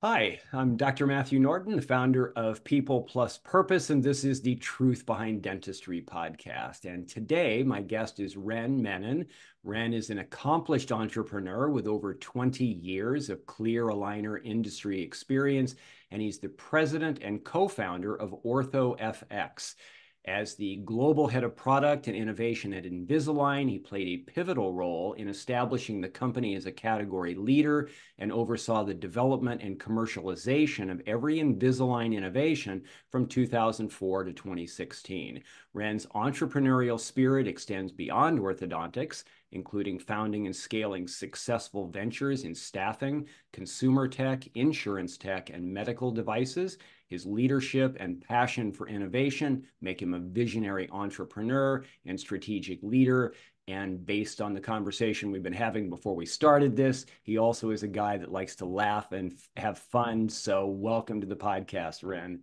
Hi, I'm Dr. Matthew Norton, the founder of People Plus Purpose, and this is the Truth Behind Dentistry podcast. And today, my guest is Ren Menon. Ren is an accomplished entrepreneur with over 20 years of clear aligner industry experience, and he's the president and co founder of OrthoFX. As the global head of product and innovation at Invisalign, he played a pivotal role in establishing the company as a category leader and oversaw the development and commercialization of every Invisalign innovation from 2004 to 2016. Ren's entrepreneurial spirit extends beyond orthodontics, including founding and scaling successful ventures in staffing, consumer tech, insurance tech, and medical devices his leadership and passion for innovation make him a visionary entrepreneur and strategic leader. And based on the conversation we've been having before we started this, he also is a guy that likes to laugh and have fun. So, welcome to the podcast, Ren.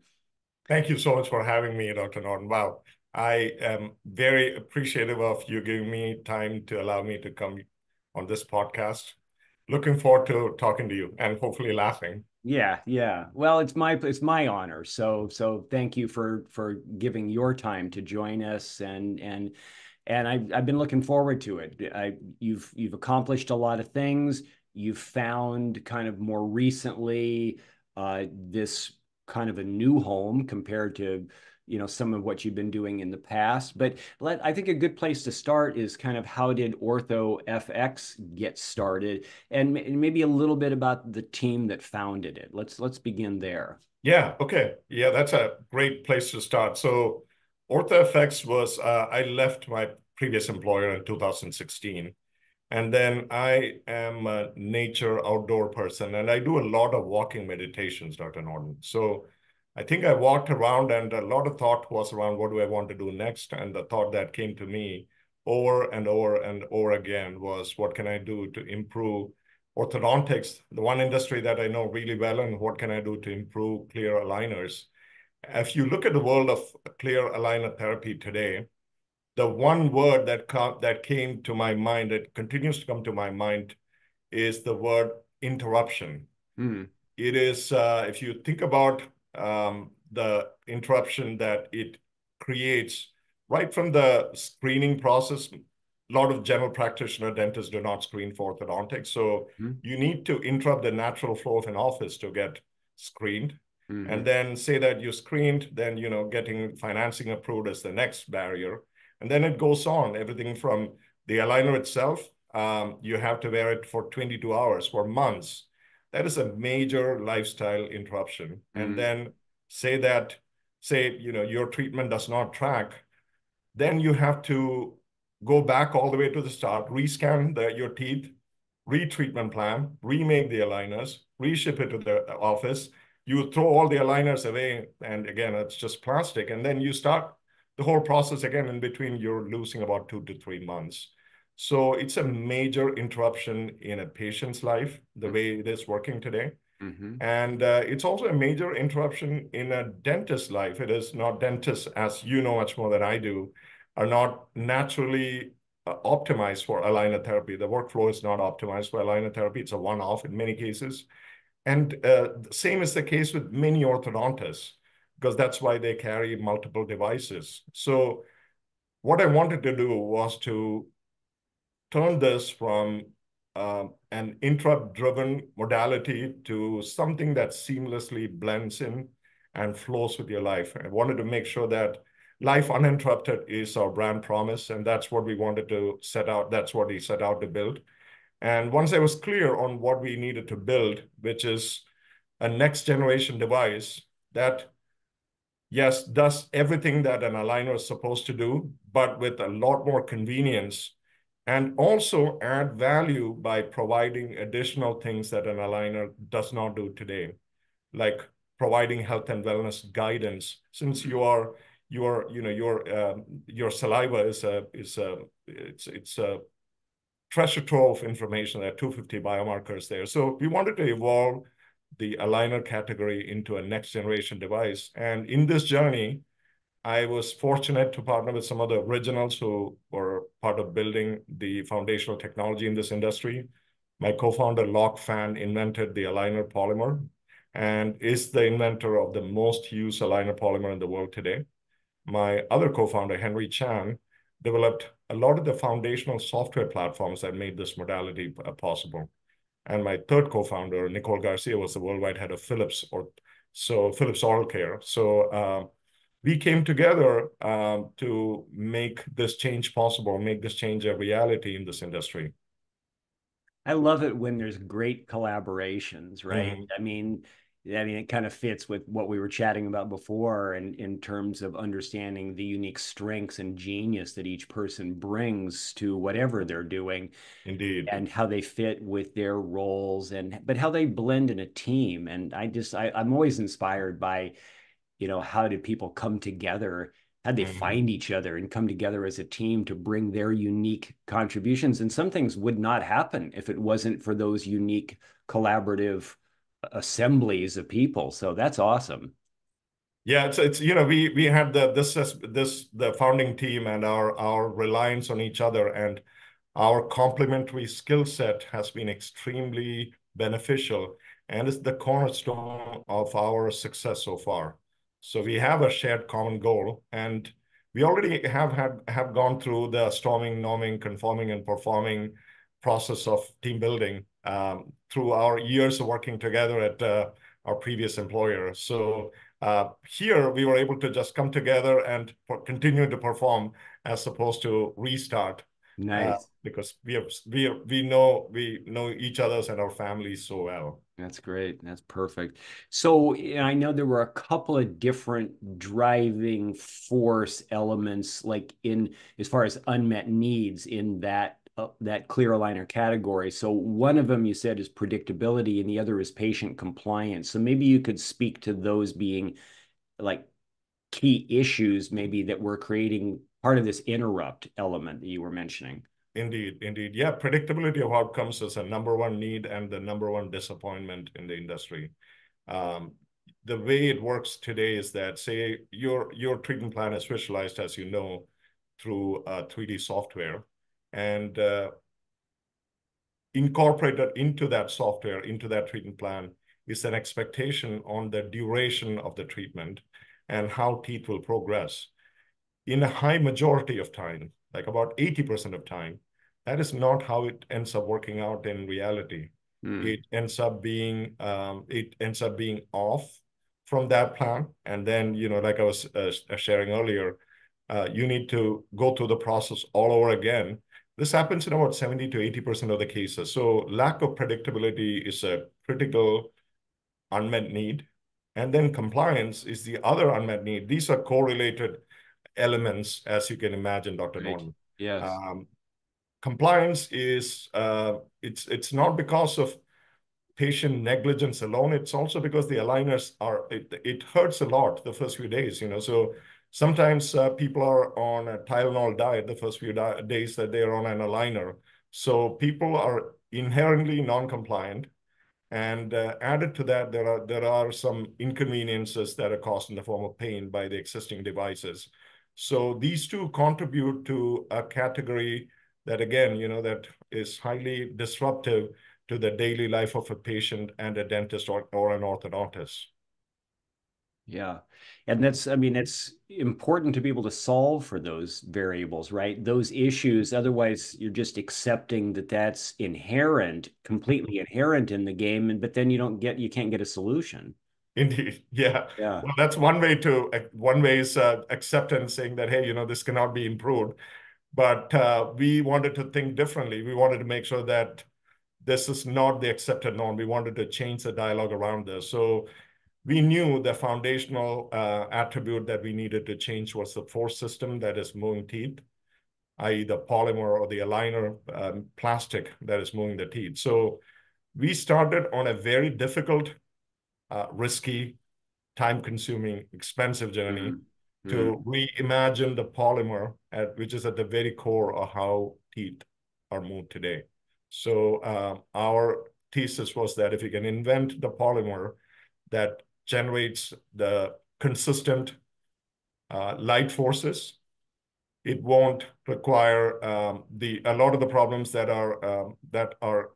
Thank you so much for having me, Dr. Norton. Wow. I am very appreciative of you giving me time to allow me to come on this podcast. Looking forward to talking to you and hopefully laughing. Yeah, yeah. Well, it's my it's my honor. So so thank you for for giving your time to join us and and and I've I've been looking forward to it. I you've you've accomplished a lot of things. You've found kind of more recently uh, this kind of a new home compared to you know some of what you've been doing in the past. But let, i think a good place to start is kind of how did OrthoFX get started? And maybe a little bit about the team that founded it. Let's let's begin there. Yeah okay. Yeah that's a great place to start. So OrthoFX was uh, i left my previous employer in 2016 and then i am a nature outdoor person and i do a lot of walking meditations dr norton. So I think I walked around and a lot of thought was around what do I want to do next? And the thought that came to me over and over and over again was what can I do to improve orthodontics, the one industry that I know really well, and what can I do to improve clear aligners? If you look at the world of clear aligner therapy today, the one word that, that came to my mind, that continues to come to my mind, is the word interruption. Mm. It is, uh, if you think about um, the interruption that it creates right from the screening process. A lot of general practitioner dentists do not screen for orthodontics. So mm-hmm. you need to interrupt the natural flow of an office to get screened. Mm-hmm. And then say that you screened, then you know getting financing approved is the next barrier. And then it goes on, everything from the aligner itself, um, you have to wear it for 22 hours, for months that is a major lifestyle interruption. Mm-hmm. And then say that, say, you know, your treatment does not track, then you have to go back all the way to the start, rescan the, your teeth, retreatment plan, remake the aligners, reship it to the office. You throw all the aligners away, and again, it's just plastic. And then you start the whole process again. In between, you're losing about two to three months. So it's a major interruption in a patient's life, the way it is working today. Mm-hmm. And uh, it's also a major interruption in a dentist's life. It is not dentists, as you know much more than I do, are not naturally uh, optimized for aligner therapy. The workflow is not optimized for aligner therapy. It's a one-off in many cases. And uh, same is the case with many orthodontists, because that's why they carry multiple devices. So what I wanted to do was to turn this from uh, an interrupt-driven modality to something that seamlessly blends in and flows with your life. I wanted to make sure that life uninterrupted is our brand promise, and that's what we wanted to set out. That's what we set out to build. And once I was clear on what we needed to build, which is a next generation device that, yes, does everything that an aligner is supposed to do, but with a lot more convenience and also add value by providing additional things that an aligner does not do today, like providing health and wellness guidance. Since you are your you know your um, your saliva is a is a it's it's a treasure trove of information. There are 250 biomarkers there. So we wanted to evolve the aligner category into a next generation device. And in this journey, I was fortunate to partner with some of the originals who were part of building the foundational technology in this industry. My co-founder, Loc Fan, invented the aligner polymer. and is the inventor of the most used aligner polymer in the world today. My other co-founder, Henry Chan, developed a lot of the foundational software platforms that made this modality possible. And my third co-founder, Nicole Garcia, was the worldwide head of Philips, or so Philips Oral Care. So uh, we came together um, to make this change possible, make this change a reality in this industry. I love it when there's great collaborations, right? Mm-hmm. I mean, I mean, it kind of fits with what we were chatting about before, and in, in terms of understanding the unique strengths and genius that each person brings to whatever they're doing. Indeed. And how they fit with their roles, and but how they blend in a team. And I just, I, I'm always inspired by, you know, how did people come together? How they mm-hmm. find each other and come together as a team to bring their unique contributions? And some things would not happen if it wasn't for those unique collaborative assemblies of people. So that's awesome. Yeah, it's it's you know we we had the this this the founding team and our our reliance on each other and our complementary skill set has been extremely beneficial and is the cornerstone of our success so far. So we have a shared common goal and we already have had have gone through the storming, norming, conforming, and performing process of team building um, through our years of working together at uh, our previous employer. So uh, here we were able to just come together and continue to perform as opposed to restart. Uh, nice. Uh, because we have we we know we know each other's and our families so well. That's great. That's perfect. So I know there were a couple of different driving force elements, like in as far as unmet needs in that uh, that clear aligner category. So one of them you said is predictability and the other is patient compliance. So maybe you could speak to those being like key issues maybe that were creating part of this interrupt element that you were mentioning. Indeed, indeed. Yeah, predictability of outcomes is a number one need and the number one disappointment in the industry. Um, the way it works today is that, say, your your treatment plan is visualized, as you know, through uh, 3D software and uh, incorporated into that software, into that treatment plan, is an expectation on the duration of the treatment and how teeth will progress. In a high majority of time, like about 80% of time, that is not how it ends up working out in reality. Mm. It ends up being um, it ends up being off from that plan, and then you know, like I was uh, sharing earlier, uh, you need to go through the process all over again this happens in about 70 to 80% of the cases. So lack of predictability is a critical unmet need. And then compliance is the other unmet need. These are correlated elements, as you can imagine, Dr. Right. Norton. Yes. Um, compliance is uh, it's it's not because of patient negligence alone. It's also because the aligners are it, it hurts a lot the first few days. You know, so Sometimes uh, people are on a Tylenol diet the first few days that they're on an aligner. So people are inherently non-compliant. And uh, added to that, there are there are some inconveniences that are caused in the form of pain by the existing devices. So these two contribute to a category that, again, you know, that is highly disruptive to the daily life of a patient and a dentist or, or an orthodontist. Yeah. And that's, I mean, it's important to be able to solve for those variables, right? Those issues. Otherwise, you're just accepting that that's inherent, completely inherent in the game. And, but then you don't get, you can't get a solution. Indeed. Yeah. Yeah. Well, that's one way to, one way is uh, acceptance saying that, hey, you know, this cannot be improved. But uh, we wanted to think differently. We wanted to make sure that this is not the accepted norm. We wanted to change the dialogue around this. So we knew the foundational uh, attribute that we needed to change was the force system that is moving teeth, i.e. the polymer or the aligner um, plastic that is moving the teeth. So we started on a very difficult, uh, risky, time-consuming, expensive journey mm -hmm. to mm-hmm. reimagine the polymer, at, which is at the very core of how teeth are moved today. So uh, our thesis was that if you can invent the polymer that generates the consistent uh, light forces. It won't require um, the a lot of the problems that are um, that are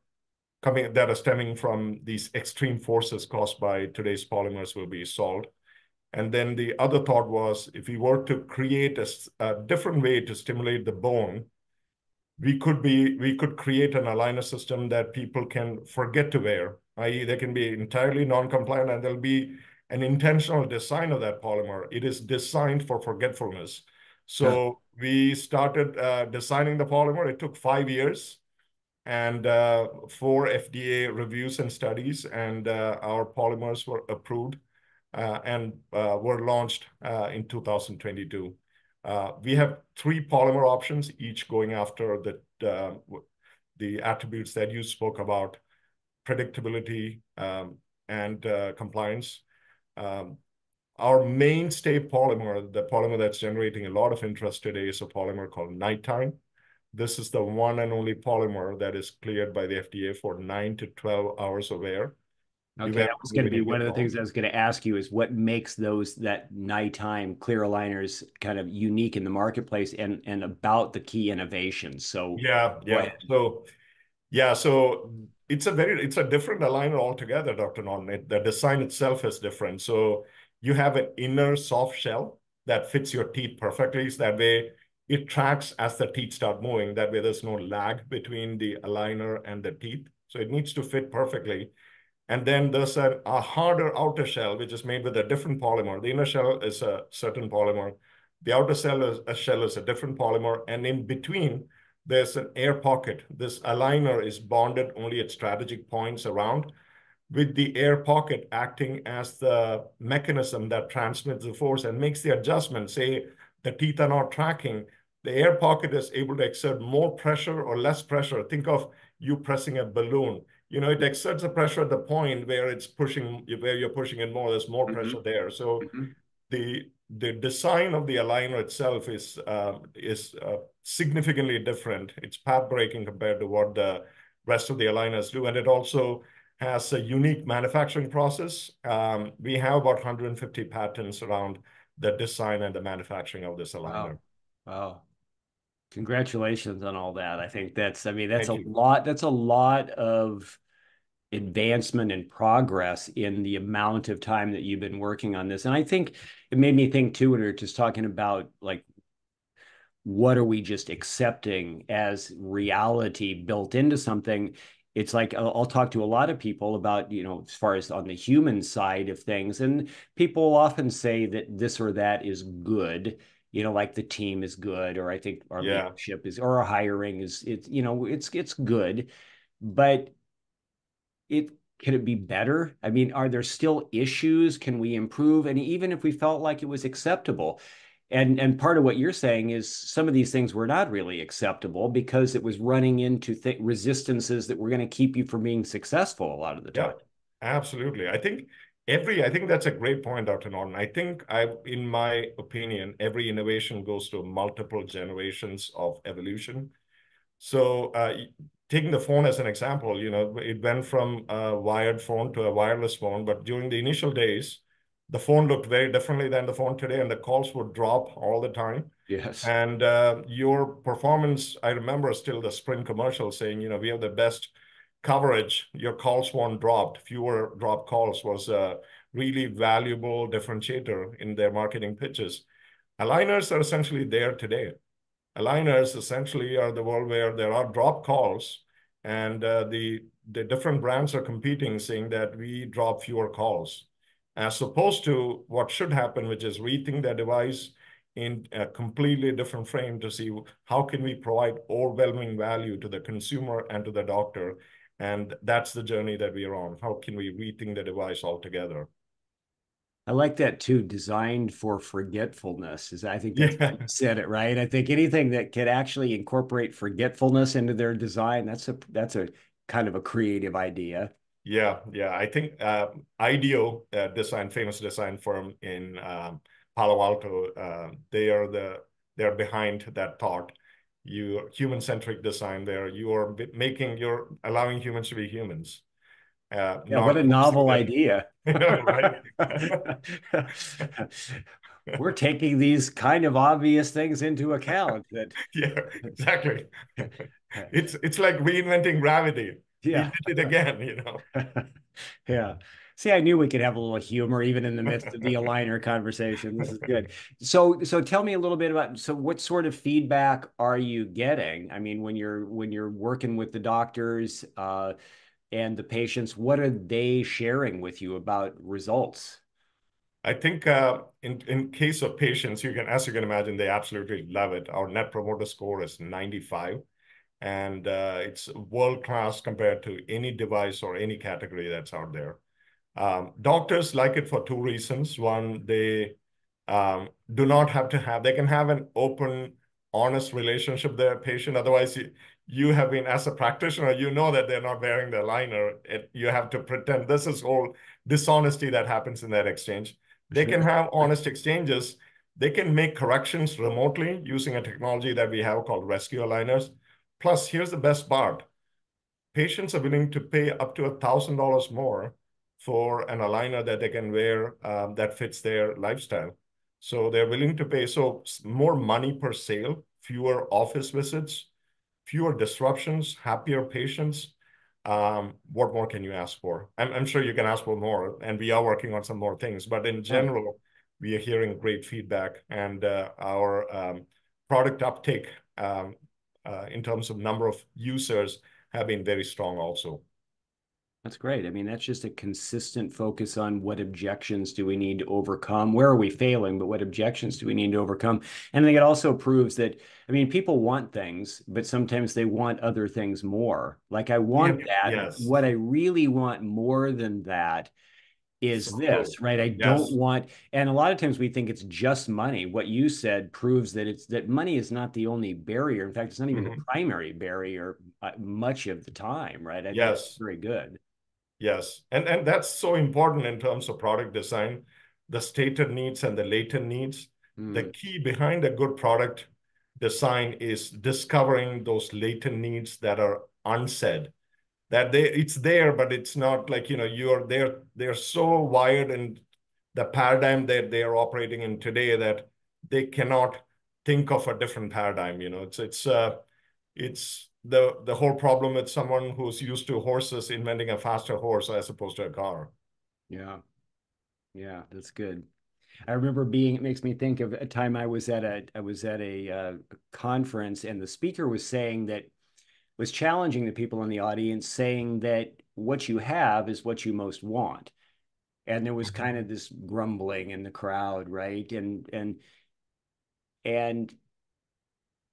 coming that are stemming from these extreme forces caused by today's polymers will be solved. And then the other thought was if we were to create a, a different way to stimulate the bone, we could be we could create an aligner system that people can forget to wear, i.e., they can be entirely non-compliant and there'll be an intentional design of that polymer. It is designed for forgetfulness. So yeah. we started uh, designing the polymer. It took five years and uh, four FDA reviews and studies, and uh, our polymers were approved uh, and were launched in 2022. we have three polymer options, each going after the, the attributes that you spoke about, predictability um, and compliance. Um, our mainstay polymer, the polymer that's generating a lot of interest today, is a polymer called NiTime. This is the one and only polymer that is cleared by the FDA for nine to 12 hours of wear. Okay, that was going to be one of the things I was going to ask you is what makes those that NiTime clear aligners kind of unique in the marketplace and and about the key innovations. So yeah, yeah. So yeah, so it's a very it's a different aligner altogether, Dr. Norton. The design itself is different. So you have an inner soft shell that fits your teeth perfectly. So that way it tracks as the teeth start moving. That way there's no lag between the aligner and the teeth. So it needs to fit perfectly. And then there's a, a harder outer shell, which is made with a different polymer. The inner shell is a certain polymer. The outer shell is a shell is a different polymer. And in between, there's an air pocket. This aligner is bonded only at strategic points around, with the air pocket acting as the mechanism that transmits the force and makes the adjustment. Say the teeth are not tracking, the air pocket is able to exert more pressure or less pressure. Think of you pressing a balloon. You know, it exerts the pressure at the point where it's pushing, where you're pushing it more, there's more mm -hmm. pressure there. So mm -hmm. the the design of the aligner itself is uh, is uh, significantly different. It's path breaking compared to what the rest of the aligners do, and it also has a unique manufacturing process. Um, we have about 150 patents around the design and the manufacturing of this aligner. Wow. wow. Congratulations on all that. I think that's, I mean, that's Thank a you. lot, that's a lot of advancement and progress in the amount of time that you've been working on this. And I think it made me think too when we are just talking about like what are we just accepting as reality built into something it's like I'll, I'll, talk to a lot of people about you know as far as on the human side of things and people often say that this or that is good you know like the team is good or i think our yeah. leadership is or our hiring is it's you know it's it's good but it can it be better? I mean, are there still issues? Can we improve? And even if we felt like it was acceptable, and and part of what you're saying is some of these things were not really acceptable because it was running into th- resistances that were going to keep you from being successful a lot of the time. Yeah, absolutely. I think every I think that's a great point, Dr. Norton. I think I, in my opinion, every innovation goes to multiple generations of evolution. So uh, taking the phone as an example, you know, it went from a wired phone to a wireless phone, but during the initial days, the phone looked very differently than the phone today, and the calls would drop all the time. Yes. And uh, your performance, I remember still the Sprint commercial saying, you know, we have the best coverage. Your calls won't dropped, Fewer drop calls was a really valuable differentiator in their marketing pitches. Aligners are essentially there today aligners essentially are the world where there are drop calls and uh, the, the different brands are competing saying that we drop fewer calls as opposed to what should happen, which is rethink the device in a completely different frame to see how can we provide overwhelming value to the consumer and to the doctor. And that's the journey that we are on. How can we rethink the device altogether? I like that too. Designed for forgetfulness is I think that's yeah. you said it right. I think anything that could actually incorporate forgetfulness into their design that's a that's a kind of a creative idea. Yeah, yeah. I think uh, IDEO uh, design, famous design firm in um, Palo Alto, uh, they are the they're behind that thought. You human centric design. There, you are making you're allowing humans to be humans. Uh, yeah, what a novel idea. We're taking these kind of obvious things into account that yeah, exactly. it's it's like reinventing gravity. Yeah. He did it again, you know. yeah. See, I knew we could have a little humor even in the midst of the aligner conversation. This is good. So, so tell me a little bit about so what sort of feedback are you getting? I mean, when you're when you're working with the doctors uh, and the patients, what are they sharing with you about results? I think uh, in in case of patients, you can, as you can imagine, they absolutely love it. Our Net Promoter Score is 95, and uh, it's world-class compared to any device or any category that's out there. Um, doctors like it for two reasons. One, they um, do not have to have, they can have an open, honest relationship with their patient. Otherwise, you, you have been, as a practitioner, you know that they're not wearing the liner. It, you have to pretend this is all dishonesty that happens in that exchange. They can have honest exchanges. They can make corrections remotely using a technology that we have called rescue aligners. Plus, here's the best part. Patients are willing to pay up to $1,000 more for an aligner that they can wear um, that fits their lifestyle. So they're willing to pay. So more money per sale, fewer office visits, fewer disruptions, happier patients. Um, what more can you ask for? I'm, I'm sure you can ask for more, and we are working on some more things. But in general, we are hearing great feedback, and uh, our um, product uptake um, uh, in terms of number of users have been very strong also. That's great. I mean, that's just a consistent focus on what objections do we need to overcome? Where are we failing, but what objections do we need to overcome? And I think it also proves that, I mean, people want things, but sometimes they want other things more. Like I want yeah, that. Yes. What I really want more than that is this, right? I yes. don't want, and a lot of times we think it's just money. What you said proves that it's that money is not the only barrier. In fact, it's not even mm-hmm. the primary barrier uh, much of the time, right? I yes. very good. Yes. And, and that's so important in terms of product design, the stated needs and the latent needs. Mm. The key behind a good product design is discovering those latent needs that are unsaid that they it's there but it's not like you know you're they're they're so wired in the paradigm that they are operating in today that they cannot think of a different paradigm you know it's it's uh it's the the whole problem with someone who's used to horses inventing a faster horse as opposed to a car. Yeah, yeah, that's good. I remember being. It makes me think of a time I was at a I was at a, uh, conference and the speaker was saying that was challenging the people in the audience, saying that what you have is what you most want, and there was mm-hmm. kind of this grumbling in the crowd, right? And and and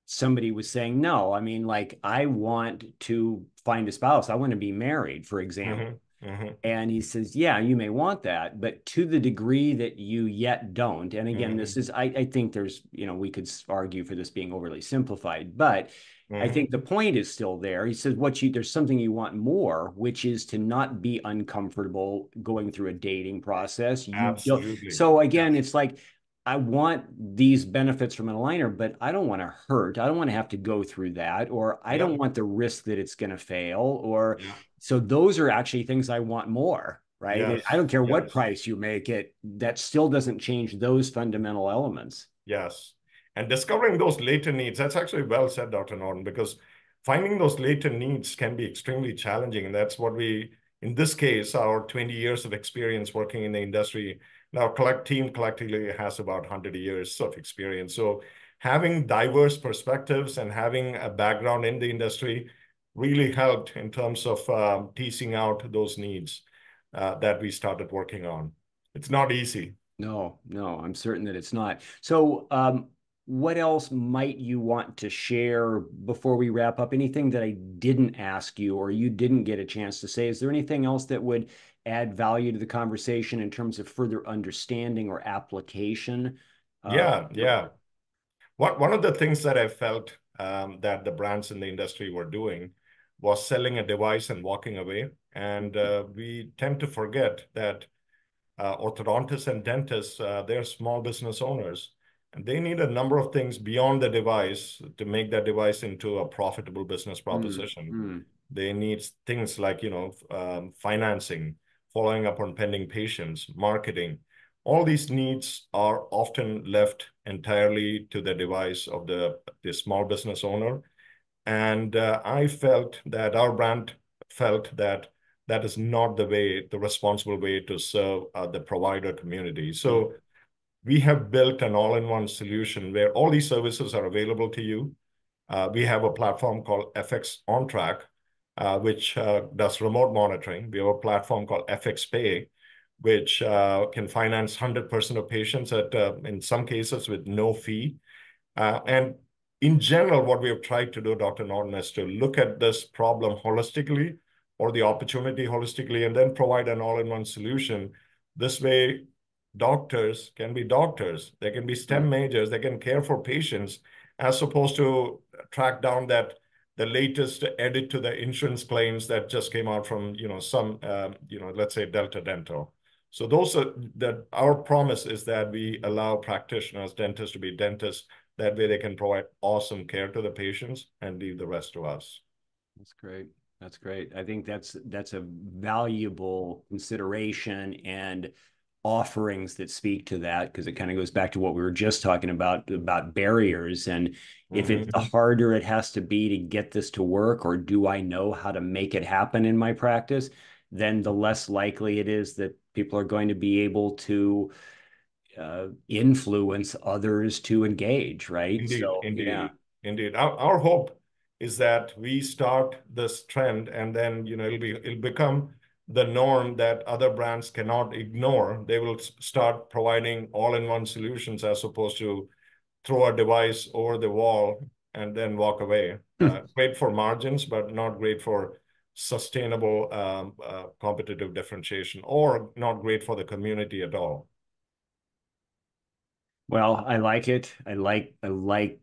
somebody was saying, no, I mean, like, I want to find a spouse. I want to be married, for example. Mm-hmm, mm-hmm. And he says, yeah, you may want that, but to the degree that you yet don't. And again, mm-hmm. this is, I, I, think there's, you know, we could argue for this being overly simplified, but I mm-hmm. think the point is still there. He says, what you, there's something you want more, which is to not be uncomfortable going through a dating process. You Absolutely. So again, it's like, I want these benefits from an aligner, but I don't want to hurt. I don't want to have to go through that, or I yeah. don't want the risk that it's going to fail. Or yeah. so those are actually things I want more, right? Yes. I don't care yes. what price you make it, that still doesn't change those fundamental elements. Yes. And discovering those latent needs, that's actually well said, Dr. Norton, because finding those latent needs can be extremely challenging. And that's what we, in this case, our 20 years of experience working in the industry now, collect team collectively has about 100 years of experience. So having diverse perspectives and having a background in the industry really helped in terms of um, teasing out those needs uh, that we started working on. It's not easy. No, no, I'm certain that it's not. So, um, what else might you want to share before we wrap up? Anything that I didn't ask you or you didn't get a chance to say? Is there anything else that would add value to the conversation in terms of further understanding or application? Yeah, yeah. One, one of the things that I felt um, that the brands in the industry were doing was selling a device and walking away. And uh, we tend to forget that uh, orthodontists and dentists, uh, they're small business owners. And they need a number of things beyond the device to make that device into a profitable business hmm, proposition. Mm, They need things like, you know, um, financing, following up on pending patients, marketing. All these needs are often left entirely to the device of the, the small business owner. And uh, I felt that our brand felt that that is not the way, the responsible way to serve uh, the provider community. So we have built an all-in-one solution where all these services are available to you. Uh, we have a platform called FX OnTrack, uh, which uh, does remote monitoring. We have a platform called FX Pay, which uh, can finance 100% of patients at, uh, in some cases with no fee. Uh, and in general, what we have tried to do, Dr. Norton, is to look at this problem holistically or the opportunity holistically and then provide an all-in-one solution. This way, doctors can be doctors. They can be STEM mm. majors. They can care for patients as opposed to track down that the latest edit to the insurance claims that just came out from, you know, some, um, you know, let's say Delta Dental. So those are that our promise is that we allow practitioners, dentists to be dentists. That way they can provide awesome care to the patients and leave the rest to us. That's great. That's great. I think that's that's a valuable consideration and offerings that speak to that because it kind of goes back to what we were just talking about about barriers and mm-hmm. if it's the harder it has to be to get this to work or do I know how to make it happen in my practice then the less likely it is that people are going to be able to uh, influence others to engage right indeed, so indeed yeah. indeed our, our hope is that we start this trend and then you know it'll be it'll become the norm that other brands cannot ignore. They will start providing all-in-one solutions as opposed to throw a device over the wall and then walk away. Hmm. Uh, great for margins, but not great for sustainable um, uh, competitive differentiation or not great for the community at all. Well, I like it. I like I like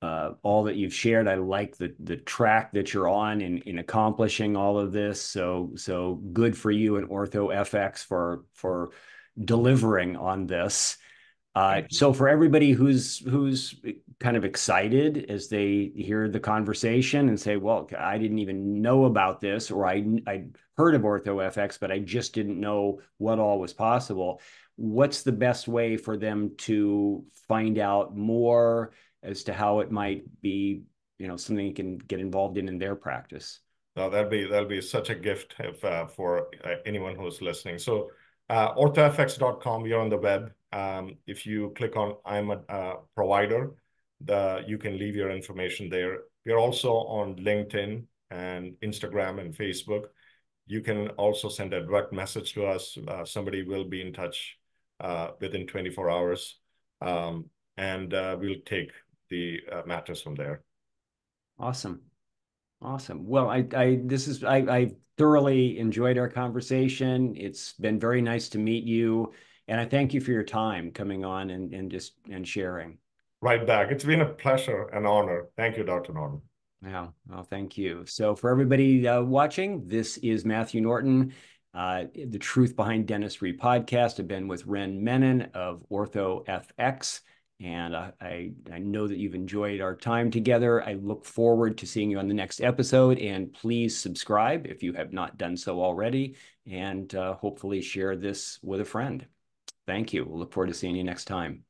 uh, all that you've shared. I like the the track that you're on in in accomplishing all of this. So so good for you and OrthoFX for for delivering on this. Uh, so for everybody who's who's kind of excited as they hear the conversation and say, "Well, I didn't even know about this," or "I I heard of OrthoFX, but I just didn't know what all was possible." What's the best way for them to find out more? As to how it might be, you know, something you can get involved in in their practice. No, that'll be that'll be such a gift if, uh, for uh, anyone who's listening. So, uh, orthofx.com, you're on the web. Um, if you click on I'm a uh, provider, the you can leave your information there. We're also on LinkedIn and Instagram and Facebook. You can also send a direct message to us. Uh, somebody will be in touch uh, within 24 hours, um, and uh, we'll take the uh, matters from there. Awesome. Awesome. Well, I, I, this is, I, I thoroughly enjoyed our conversation. It's been very nice to meet you. And I thank you for your time coming on and, and just, and sharing. Right back. It's been a pleasure and honor. Thank you, Dr. Norton. Yeah. Well, thank you. So for everybody uh, watching, this is Matthew Norton, uh, the Truth Behind Dentistry podcast. I've been with Ren Menon of OrthoFX. And I, I, know that you've enjoyed our time together. I look forward to seeing you on the next episode. And please subscribe if you have not done so already. And uh, hopefully share this with a friend. Thank you. We'll look forward to seeing you next time.